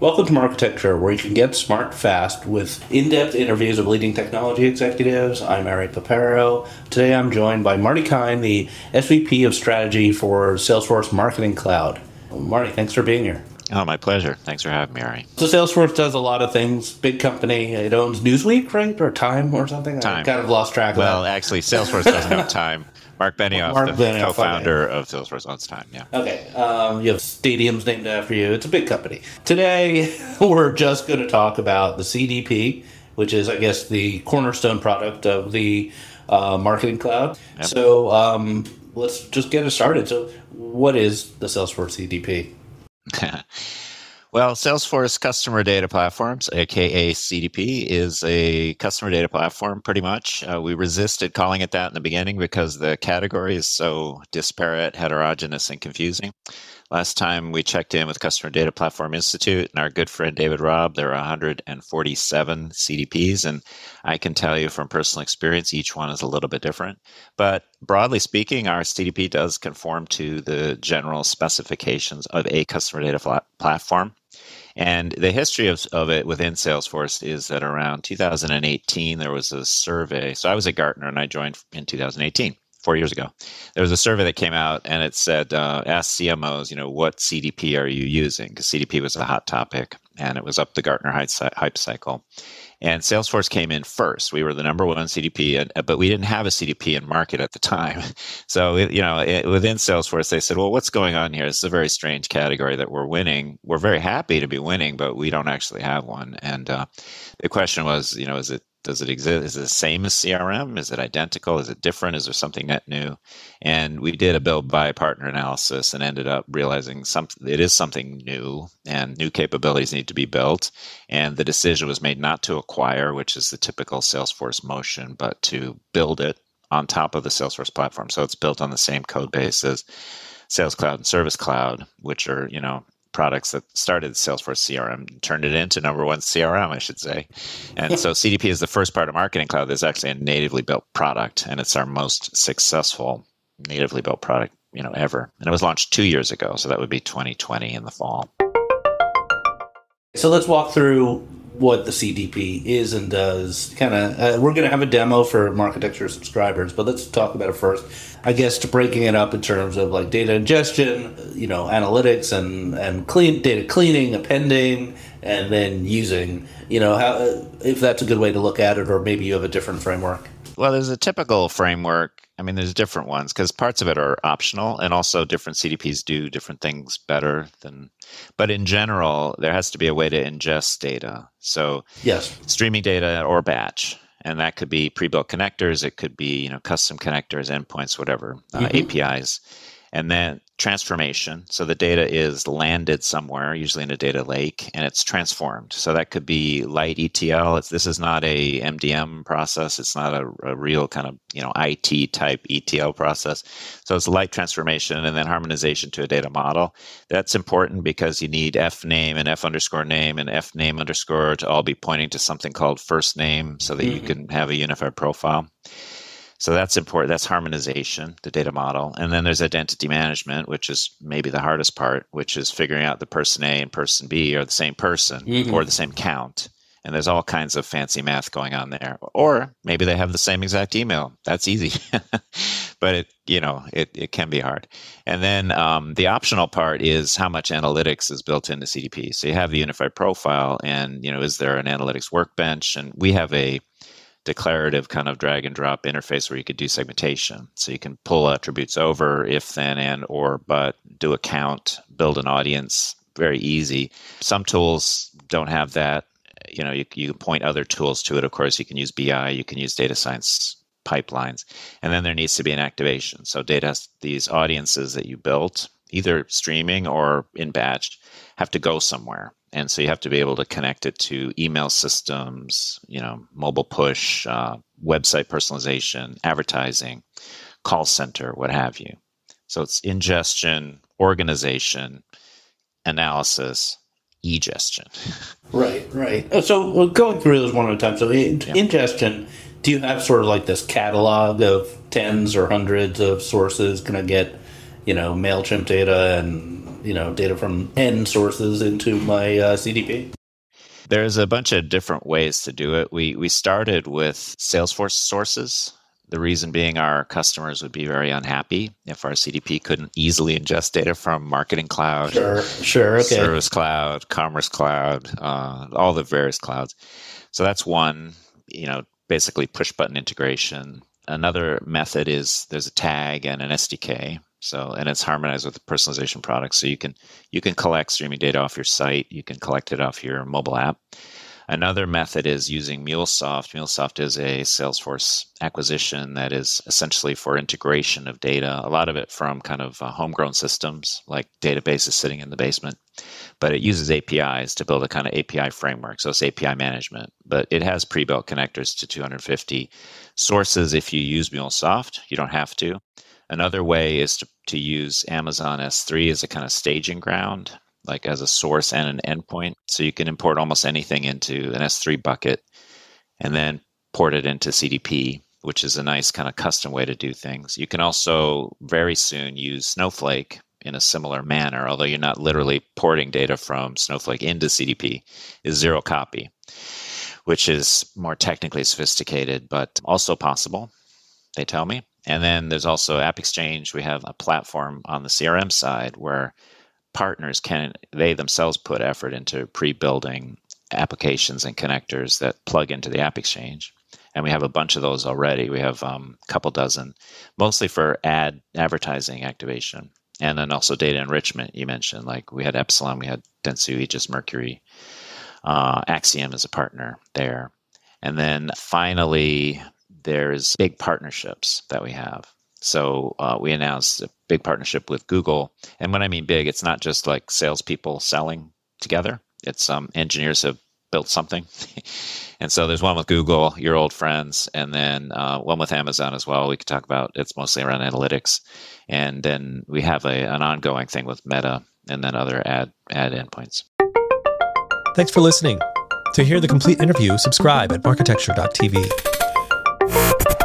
Welcome to Marketecture, where you can get smart fast with in depth interviews of leading technology executives. I'm Ari Paparo. Today I'm joined by Marty Kihn, the SVP of Strategy for Salesforce Marketing Cloud. Marty, thanks for being here. Oh, my pleasure. Thanks for having me, Ari. So Salesforce does a lot of things. Big company. It owns Newsweek, right? Or Time or something? Time. I kind of lost track well, of that. Well, actually, Salesforce doesn't have Time. Marc Benioff, Marc the Benioff, co-founder okay. of Salesforce, owns Time. Yeah. Okay. Um, you have stadiums named after you. It's a big company. Today, we're just going to talk about the CDP, which is, I guess, the cornerstone product of the uh, Marketing Cloud. Yep. So um, let's just get it started. So, what is the Salesforce CDP? Well, Salesforce Customer Data Platforms, aka CDP, is a customer data platform pretty much. Uh, we resisted calling it that in the beginning because the category is so disparate, heterogeneous, and confusing. Last time we checked in with Customer Data Platform Institute and our good friend David Raab, there are 147 CDPs. And I can tell you from personal experience, each one is a little bit different. But broadly speaking, our CDP does conform to the general specifications of a customer data platform. And the history of, of it within Salesforce is that around 2018, there was a survey. So I was at Gartner and I joined in 2018, four years ago. There was a survey that came out and it said, uh, ask CMOs, you know, what CDP are you using? Because CDP was a hot topic and it was up the Gartner hype cycle. And Salesforce came in first. We were the number one CDP, and, but we didn't have a CDP in market at the time. So, you know, it, within Salesforce, they said, well, what's going on here? This is a very strange category that we're winning. We're very happy to be winning, but we don't actually have one. And uh, the question was, you know, is it does it exist? Is it the same as CRM? Is it identical? Is it different? Is there something net new? And we did a build buy partner analysis and ended up realizing something it is something new and new capabilities need to be built. And the decision was made not to acquire, which is the typical Salesforce motion, but to build it on top of the Salesforce platform. So it's built on the same code base as Sales Cloud and Service Cloud, which are, you know, products that started Salesforce CRM, turned it into number one CRM, I should say. And so CDP is the first part of Marketing Cloud that's actually a natively built product, and it's our most successful natively built product, you know, ever. And it was launched two years ago, so that would be 2020 in the fall. So let's walk through what the CDP is and does. Kind of, uh, we're going to have a demo for Marketecture subscribers, but let's talk about it first. I guess to breaking it up in terms of like data ingestion, you know, analytics and and clean data cleaning, appending, and then using. You know, how if that's a good way to look at it, or maybe you have a different framework. Well, there's a typical framework. I mean, there's different ones because parts of it are optional, and also different CDPs do different things better than. But in general, there has to be a way to ingest data. So, yes, streaming data or batch, and that could be pre-built connectors. It could be you know custom connectors, endpoints, whatever, uh, mm-hmm. APIs, and then transformation. So the data is landed somewhere, usually in a data lake, and it's transformed. So that could be light ETL. It's, this is not a MDM process. It's not a, a, real kind of you know IT type ETL process. So it's light transformation and then harmonization to a data model. That's important because you need F name and F underscore name and F name underscore to all be pointing to something called first name, so that mm-hmm. you can have a unified profile. So that's important. That's harmonization, the data model. And then there's identity management, which is maybe the hardest part, which is figuring out the person A and person B are the same person mm-hmm. or the same count. And there's all kinds of fancy math going on there. Or maybe they have the same exact email. That's easy. but it, you know, it, it can be hard. And then um, the optional part is how much analytics is built into CDP. So you have the unified profile and, you know, is there an analytics workbench? And we have a declarative kind of drag and drop interface where you could do segmentation. So you can pull attributes over if, then, and, or, but, do a count, build an audience, very easy. Some tools don't have that. You know, you, you point other tools to it. Of course, you can use BI, you can use data science pipelines. And then there needs to be an activation. So data, has these audiences that you built, either streaming or in batch, have to go somewhere. And so you have to be able to connect it to email systems you know mobile push uh, website personalization advertising call center what have you. So it's ingestion organization analysis egestion. Right right. Uh, so we're going through those one at a time. So in- yeah. ingestion do you have sort of like this catalog of tens or hundreds of sources going to get you know mailchimp data and you know data from n sources into my uh, CDP? There's a bunch of different ways to do it. We we started with Salesforce sources. The reason being our customers would be very unhappy if our CDP couldn't easily ingest data from Marketing Cloud, sure, sure, okay. Service Cloud, Commerce Cloud, uh, all the various clouds. So that's one, you know, basically push button integration. Another method is there's a tag and an SDK so, and it's harmonized with the personalization products. So you can you can collect streaming data off your site. You can collect it off your mobile app. Another method is using MuleSoft. MuleSoft is a Salesforce acquisition that is essentially for integration of data, a lot of it from kind of uh, homegrown systems like databases sitting in the basement. But it uses APIs to build a kind of API framework. So it's API management, but it has pre built connectors to 250 sources if you use MuleSoft. You don't have to. Another way is to, to use Amazon S3 as a kind of staging ground, like as a source and an endpoint. So you can import almost anything into an S3 bucket and then port it into CDP, which is a nice kind of custom way to do things. You can also very soon use Snowflake in a similar manner, although you're not literally porting data from Snowflake into CDP, is zero copy, which is more technically sophisticated, but also possible, they tell me. And then there's also App Exchange. We have a platform on the CRM side where partners can they themselves put effort into pre-building applications and connectors that plug into the App Exchange. And we have a bunch of those already. We have um, a couple dozen, mostly for ad advertising activation, and then also data enrichment. You mentioned like we had Epsilon, we had Dentsu, Aegis Mercury, uh, Acxiom as a partner there, and then finally there's big partnerships that we have. So uh, we announced a big partnership with Google, and when I mean big, it's not just like salespeople selling together. It's um, engineers have built something, and so there's one with Google, your old friends, and then uh, one with Amazon as well. We could talk about. It's mostly around analytics, and then we have a, an ongoing thing with Meta, and then other ad ad endpoints. Thanks for listening. To hear the complete interview, subscribe at marketecture.tv. Thank you.